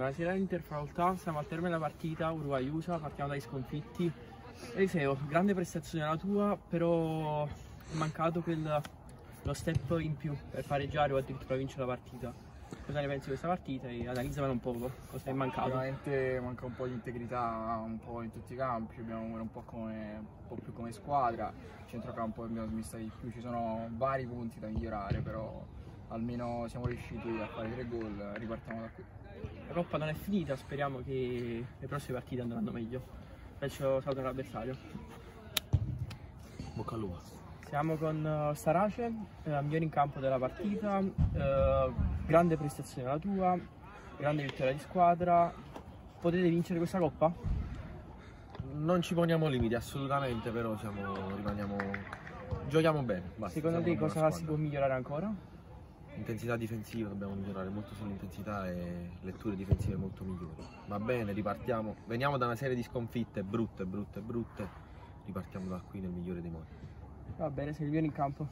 Buonasera Interfacoltà, siamo al termine della partita Uruguay-USA, partiamo dai sconfitti. Eliseo, grande prestazione la tua, però è mancato quel, lo step in più per pareggiare o addirittura vincere la partita. Cosa ne pensi di questa partita analizzamela un poco, cosa è mancato? Sicuramente manca un po' di integrità un po' in tutti i campi, dobbiamo muovere un po', un po' più come squadra, centrocampo abbiamo smessa di più, ci sono vari punti da migliorare, però almeno siamo riusciti a fare tre gol, ripartiamo da qui. La Coppa non è finita, speriamo che le prossime partite andranno meglio. Faccio saluto l'avversario. Bocca al lupo. Siamo con uh, Sarace, eh, migliore in campo della partita, eh, grande prestazione la tua, grande vittoria di squadra. Potete vincere questa coppa? Non ci poniamo limiti assolutamente, però siamo, rimaniamo, giochiamo bene. Basta, Secondo te cosa si può migliorare ancora? Intensità difensiva, dobbiamo migliorare molto sull'intensità e letture difensive molto migliori. Va bene, ripartiamo. Veniamo da una serie di sconfitte brutte, brutte, brutte. Ripartiamo da qui nel migliore dei modi. Va bene, migliore in campo.